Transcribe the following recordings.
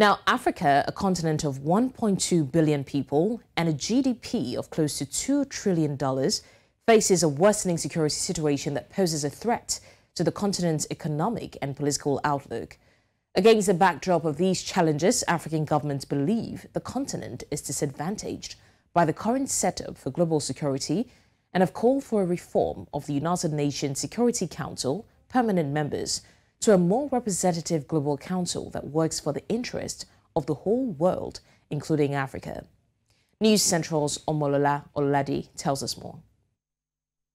Now, Africa, a continent of 1.2 billion people and a GDP of close to $2 trillion, faces a worsening security situation that poses a threat to the continent's economic and political outlook. Against the backdrop of these challenges, African governments believe the continent is disadvantaged by the current setup for global security and have called for a reform of the United Nations Security Council permanent members to a more representative global council that works for the interest of the whole world, including Africa. News Central's Omolola Ololade tells us more.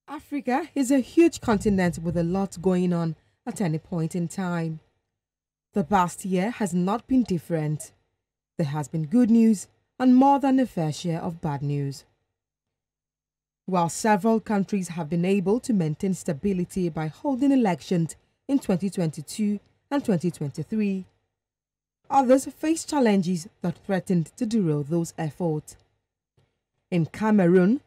Africa is a huge continent with a lot going on at any point in time. The past year has not been different. There has been good news and more than a fair share of bad news. While several countries have been able to maintain stability by holding elections in 2022 and 2023, others faced challenges that threatened to derail those efforts. In Cameroon,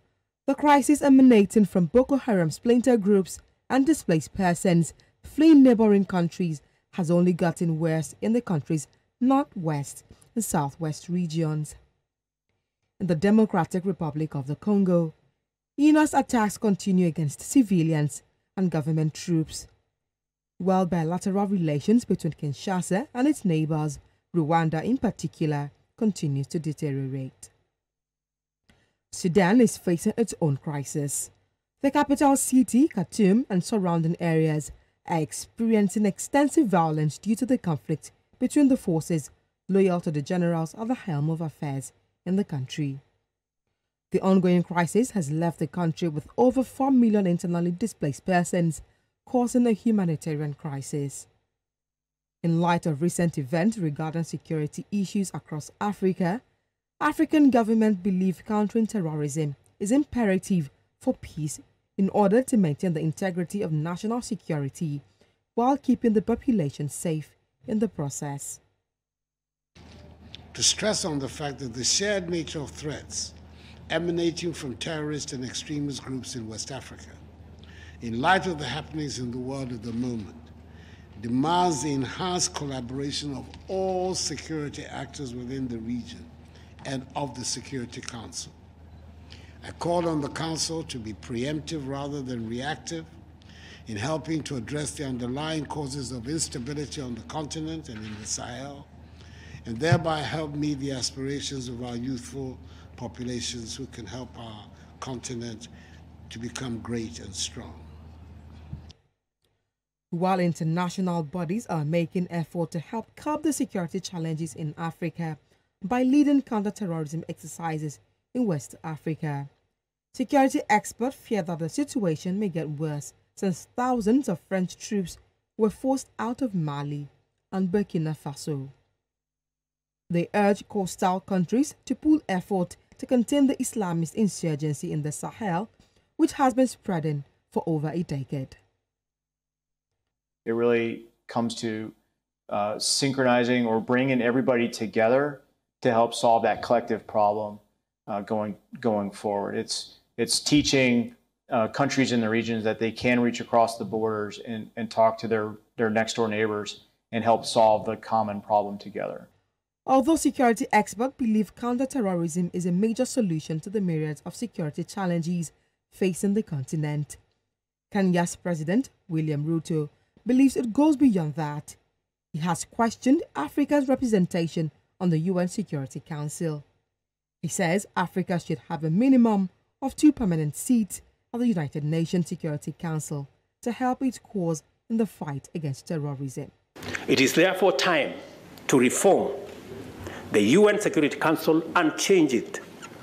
the crisis emanating from Boko Haram splinter groups and displaced persons fleeing neighboring countries has only gotten worse in the country's northwest and southwest regions. In the Democratic Republic of the Congo, heinous attacks continue against civilians and government troops, while bilateral relations between Kinshasa and its neighbors, Rwanda in particular, continues to deteriorate. Sudan is facing its own crisis. The capital city, Khartoum, and surrounding areas are experiencing extensive violence due to the conflict between the forces loyal to the generals at the helm of affairs in the country. The ongoing crisis has left the country with over 4 million internally displaced persons, causing a humanitarian crisis. In light of recent events regarding security issues across Africa, African governments believe countering terrorism is imperative for peace in order to maintain the integrity of national security while keeping the population safe in the process. To stress on the fact that the shared nature of threats emanating from terrorist and extremist groups in West Africa, in light of the happenings in the world at the moment, demands the enhanced collaboration of all security actors within the region and of the Security Council. I called on the Council to be preemptive rather than reactive in helping to address the underlying causes of instability on the continent and in the Sahel, and thereby help meet the aspirations of our youthful populations who can help our continent to become great and strong. While international bodies are making effort to help curb the security challenges in Africa by leading counterterrorism exercises in West Africa. Security experts fear that the situation may get worse since thousands of French troops were forced out of Mali and Burkina Faso. They urge coastal countries to pool effort to contain the Islamist insurgency in the Sahel, which has been spreading for over a decade. It really comes to uh, synchronizing or bringing everybody together to help solve that collective problem uh, going going forward. It's it's teaching uh, countries in the regions that they can reach across the borders and, and talk to their, their next door neighbors and help solve the common problem together. Although security experts believe counterterrorism is a major solution to the myriad of security challenges facing the continent, Kenya's President William Ruto believes it goes beyond that. He has questioned Africa's representation on the UN Security Council. He says Africa should have a minimum of two permanent seats at the United Nations Security Council to help its cause in the fight against terrorism. It is therefore time to reform the UN Security Council and change it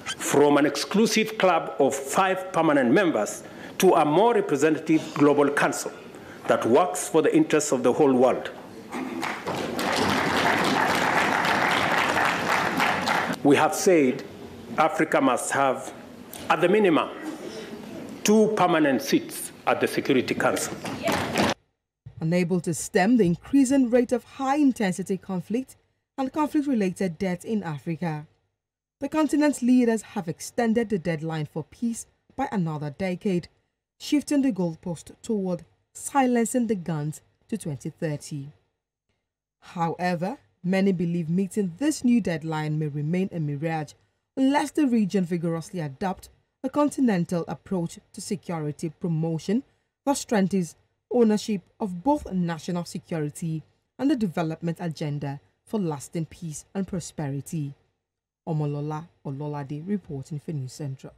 from an exclusive club of five permanent members to a more representative global council that works for the interests of the whole world. We have said Africa must have, at the minimum, two permanent seats at the Security Council. Unable to stem the increasing rate of high intensity conflict and conflict related deaths in Africa, the continent's leaders have extended the deadline for peace by another decade, shifting the goalpost toward silencing the guns to 2030. However, Many believe meeting this new deadline may remain a mirage unless the region vigorously adopt a continental approach to security promotion that strengthens ownership of both national security and the development agenda for lasting peace and prosperity. Omolola Ololade reporting for News Central.